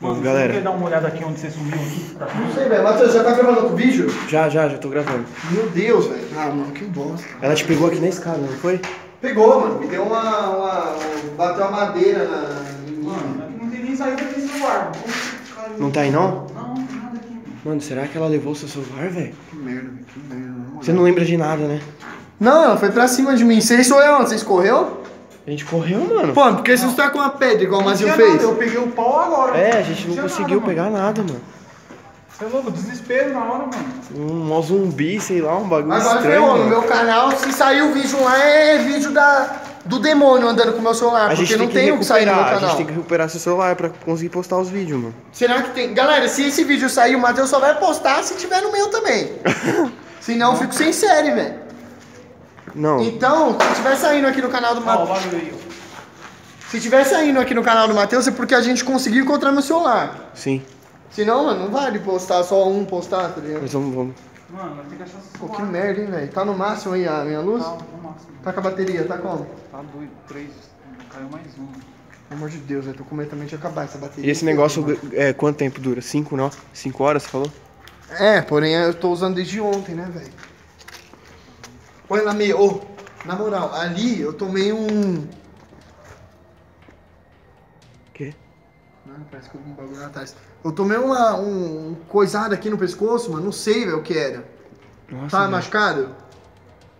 Bom, Mano, galera. Você quer dar uma olhada aqui onde você sumiu aqui? Tá Não sei, velho. Matheus, já tá gravando outro vídeo? Já, já, já tô gravando. Meu Deus, velho. Ah, mano, que bosta. Ela te pegou aqui na escada, não foi? Pegou, mano. Me deu uma. uma bateu a madeira na. Mano, não tem nem saída desse celular. Não tá aí não? Não, não tem nada aqui. mano. Será que ela levou seu celular, velho? Que merda, velho. Que merda. Você não lembra de nada, né? Não, ela foi pra cima de mim. Vocês foi onde? Vocês correu? A gente correu, mano. Pô, porque vocês estão com uma pedra igual o Não Mazil tinha fez? nada, Eu peguei o pau agora. É, a gente não tinha conseguiu nada, pegar mano. nada, mano. Você é louco, desespero na hora, mano. Um mó zumbi, sei lá, um bagulho Agora estranho. ferrou, no meu canal, se sair o vídeo lá, é vídeo da, do demônio andando com o meu celular, A gente porque tem não que tem o que sair no meu recuperar, a canal. gente tem que recuperar seu celular pra conseguir postar os vídeos, mano. Será que tem? Galera, se esse vídeo sair, o Matheus só vai postar se tiver no meu também. Senão eu fico sem série, velho. Não, Então, se tiver saindo aqui no canal do Matheus. Se tiver saindo aqui no canal do Matheus é porque a gente conseguiu encontrar meu celular. sim. Senão, mano, não vale postar só um postar, tá ligado? Mas vamos, vamos. Mano, vai ter que achar Pô, que merda, hein, velho. Tá no máximo aí a minha luz? Tá, no máximo. Tá com a bateria, tá como? Tá doido, três. Caiu mais um. Pelo amor de Deus, eu tô com medo também de acabar essa bateria. E esse negócio, é, quanto tempo dura? Cinco, não? Cinco horas, você falou? É, porém eu tô usando desde ontem, né, velho? Olha lá, meio. Ô, na moral, ali eu tomei um. Quê? Não, parece que eu vi um bagulho atrás. Eu tomei uma, um, coisado aqui no pescoço, mano. Não sei, velho, o que era. Nossa, tá machucado?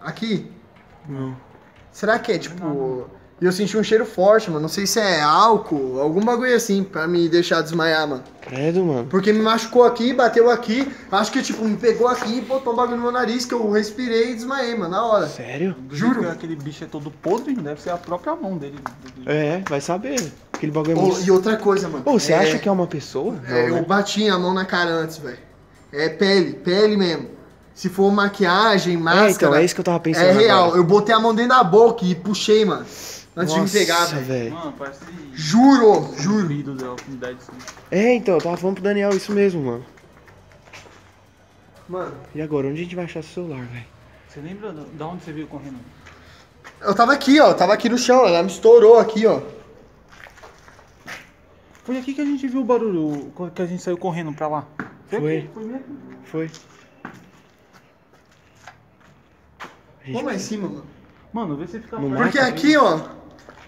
Aqui? Não. Será que é tipo. E eu senti um cheiro forte, mano. Não sei se é álcool, algum bagulho assim, pra me deixar desmaiar, mano. Credo, mano. Porque me machucou aqui, bateu aqui. Acho que, tipo, me pegou aqui e botou um bagulho no meu nariz que eu respirei e desmaiei, mano, na hora. Sério? Do Juro. Aquele bicho é todo podre, deve ser a própria mão dele. É, vai saber. Aquele bagulho é muito... e outra coisa, mano. Ô, você acha que é uma pessoa? É, Não, eu né? bati a mão na cara antes, velho. É pele, pele mesmo. Se for maquiagem, máscara. então, é isso que eu tava pensando É real. agora. Eu botei a mão dentro da boca e puxei, mano. Antes Nossa, de me pegar, velho. Mano, parece. Juro, juro. Da assim. É, então, eu tava falando pro Daniel isso mesmo, mano. Mano, E agora, onde a gente vai achar seu celular, velho? Você lembra da onde você veio correndo? eu tava aqui, ó. Tava aqui no chão. Ela me estourou aqui, ó. Foi aqui que a gente viu o barulho, que a gente saiu correndo pra lá. Foi. Foi mesmo. Foi. Vamos lá em cima, mano. Mano, vê se fica. Porque aqui, ó.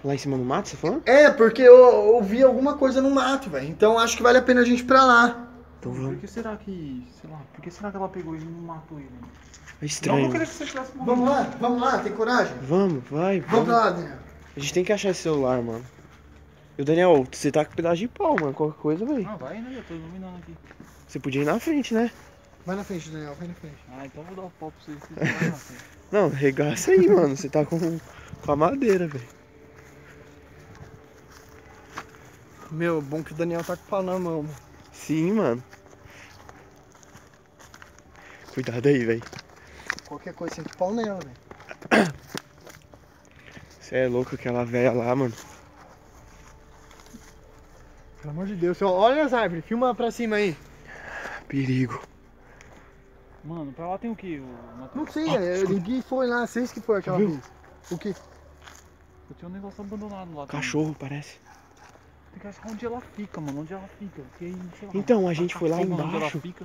Lá em cima no mato, você falou? É, porque eu, eu vi alguma coisa no mato, velho. Então acho que vale a pena a gente ir pra lá. Então Por vamos. que será que. Sei lá, por que será que ela pegou ele e não matou ele? É Não, estranho. não queria que você tivesse morrido. Vamos lá, vamos lá, tem coragem? Vamos, vai, Vamos vamos. pra lá, Daniel. A gente tem que achar esse celular, mano. E o Daniel, você tá com pedaço de pau, mano. Qualquer coisa, velho. Não, vai, né? Eu tô iluminando aqui. Você podia ir na frente, né? Vai na frente, Daniel, vai na frente. Ah, então eu vou dar o pau pra você. você vai na frente. Não, regaça aí, mano. Você tá com, com a madeira, velho. Meu, bom que o Daniel tá com o pau na mão, mano. Sim, mano. Cuidado aí, velho. Qualquer coisa sente pau nela, velho. Você é louco, aquela velha lá, mano. Pelo amor de Deus, olha as árvores, filma pra cima aí. Perigo. Mano, pra lá tem o que? O? Não sei, é, ninguém foi lá, vocês que foi aquela Viu? vez. O que? Eu tinha um negócio abandonado lá. também. Cachorro, parece. Tem que achar onde ela fica, mano. Onde ela fica. Porque aí, sei lá, Então, a tá gente foi lá embaixo. fica.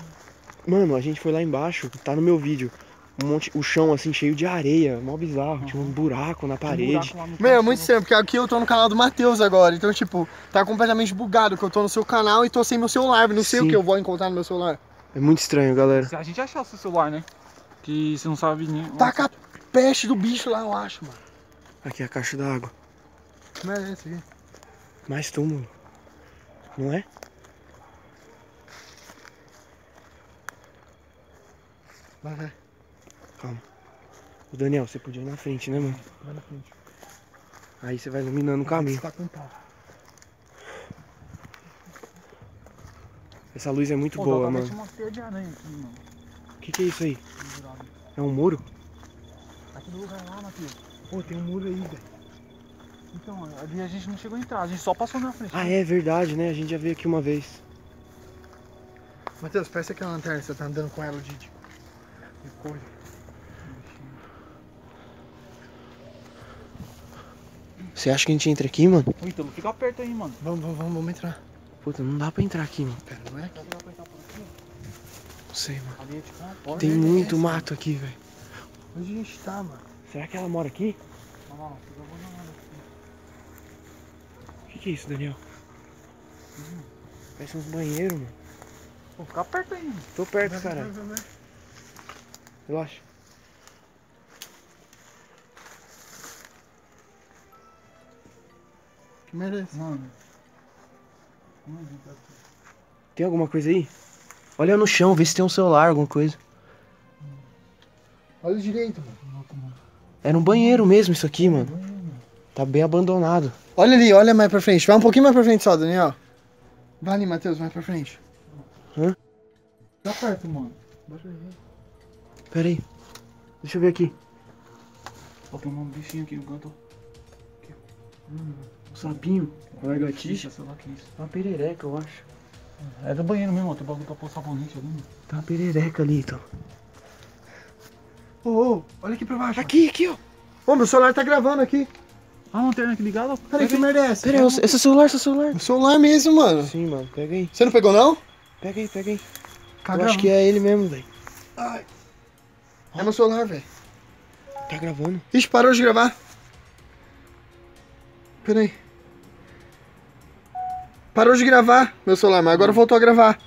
Mano, a gente foi lá embaixo, tá no meu vídeo. Um monte, o chão assim cheio de areia, mó bizarro. Tinha um buraco na Tem um parede. buraco Meu, é muito né? estranho, porque aqui eu tô no canal do Matheus agora, então, tipo, tá completamente bugado, que eu tô no seu canal e tô sem meu celular, não sei Sim. o que eu vou encontrar no meu celular. É muito estranho, galera. Se a gente achar o seu celular, né? Que você não sabe nem. Taca a peste do bicho lá, eu acho, mano. Aqui é a caixa d'água. Não é esse aqui. Mais túmulo. Não é? Vai, vai, O Daniel, você podia ir na frente, né, mano? vai na frente. Aí você vai iluminando o caminho. Tá. Essa luz é muito Pô, boa, mano. uma teia de aranha aqui, mano. O que, que é isso aí? É um muro? Aqui no lugar lá, Matheus. Pô, tem um muro aí, velho. Então, ali a gente não chegou a entrar, a gente só passou na frente. Ah, é verdade, né? A gente já veio aqui uma vez. Matheus, peça aquela lanterna, você tá andando com ela, o Didi. De coisa. Você acha que a gente entra aqui, mano? Ô, Ítalo, fica perto aí, mano. Vamos, vamos, vamos, vamos entrar. Puta, não dá pra entrar aqui, mano. Pera, não é aqui. Será que dá pra entrar por aqui? Não sei, mano. Ali é tipo uma porta. Tem muito mato aqui, velho. Onde a gente tá, mano? Será que ela mora aqui? Olha lá, fica abandonado aqui. O que, que é isso, Daniel? Parece uns banheiros, mano. Vou ficar perto aí, mano. Tô perto, caralho. Relaxa. Que merda é? Mano. É? Tem alguma coisa aí? Olha no chão, vê se tem um celular, alguma coisa. Olha direito, mano. Era um banheiro mesmo isso aqui, mano. Tá bem abandonado. Olha ali, olha mais pra frente. Vai um pouquinho mais pra frente só, Daniel. Vai ali, Matheus, mais pra frente. Tá perto, mano. Pera aí. Deixa eu ver aqui. Ó, tem um bichinho aqui no canto. Um sapinho. Lagartixa. Sei lá que é isso. Uma perereca, eu acho. É do banheiro mesmo, ó. Tem bagulho pra pôr sabonete ali, mano. Tem uma perereca ali, então. Ô, ô, olha aqui pra baixo. Aqui, aqui, ó. Ô, meu celular tá gravando aqui. Ah, não tem aqui ligado? Peraí, que merda é essa? Pera aí, esse é celular, esse é celular. O celular mesmo, mano. Sim, mano. Pega aí. Você não pegou, não? Pega aí, pega aí. Tá eu acho que é ele mesmo, velho. Ai. É meu celular, velho. Tá gravando. Ixi, parou de gravar. Peraí. Parou de gravar meu celular, mas agora voltou a gravar.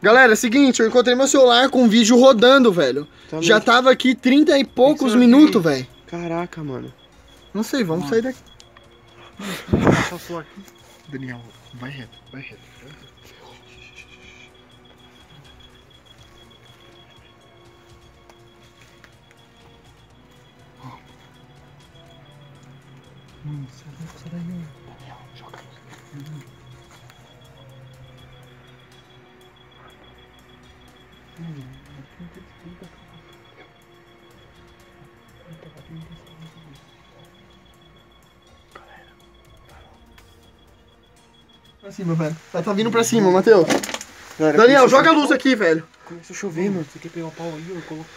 Galera, é o seguinte, eu encontrei meu celular com um vídeo rodando, velho. Tá Já tava aqui 30 e poucos minutos, velho. Caraca, mano. Não sei, vamos sair daqui. Passar celular aqui. Daniel, vai reto, vai reto. Mano, sai daí, sai daí. Daniel, joga aí. Mano, aqui Pra cima, velho. Ela tá vindo pra cima, Matheus. Galera, Daniel, joga a luz aqui, velho. Começou a chover, mano. Você quer pegar o pau aí? Eu coloco.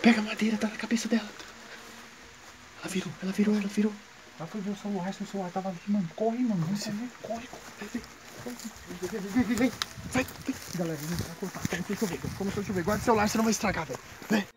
Pega a madeira, tá na cabeça dela. Ela virou, ela virou, ela virou. Ela foi ver o celular, seu celular tava ali, mano. Corre, mano. Correr. Corre, corre. Vem, vem, vem. Vai, vem. Galera, a gente vai cortar. Começou a chover, começou a chover. Guarda o celular, senão vai estragar, velho. Vem.